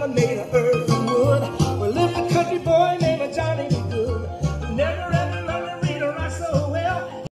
never made a earth from wood. Well, if a country boy named Johnny Good never ever